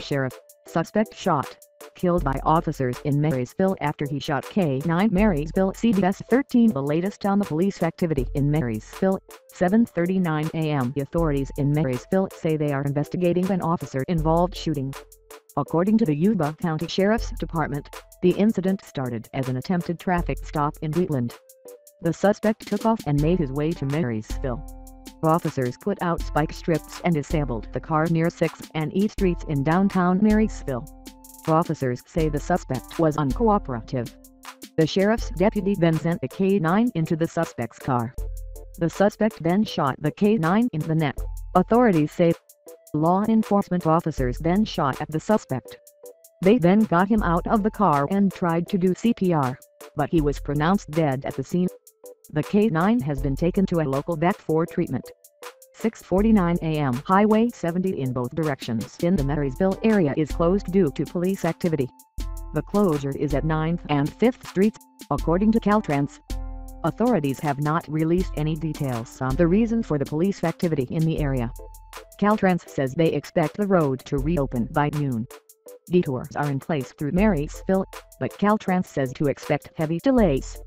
Sheriff, suspect shot, killed by officers in Marysville after he shot K-9 Marysville CBS 13 The latest on the police activity in Marysville, 7.39 a.m. The authorities in Marysville say they are investigating an officer-involved shooting. According to the Yuba County Sheriff's Department, the incident started as an attempted traffic stop in Wheatland. The suspect took off and made his way to Marysville. Officers put out spike strips and disabled the car near 6th and E Streets in downtown Marysville. Officers say the suspect was uncooperative. The sheriff's deputy then sent the K-9 into the suspect's car. The suspect then shot the K-9 in the neck, authorities say. Law enforcement officers then shot at the suspect. They then got him out of the car and tried to do CPR, but he was pronounced dead at the scene. The K-9 has been taken to a local vet for treatment. 6.49 a.m. Highway 70 in both directions in the Marysville area is closed due to police activity. The closure is at 9th and 5th Streets, according to Caltrans. Authorities have not released any details on the reason for the police activity in the area. Caltrans says they expect the road to reopen by noon. Detours are in place through Marysville, but Caltrans says to expect heavy delays.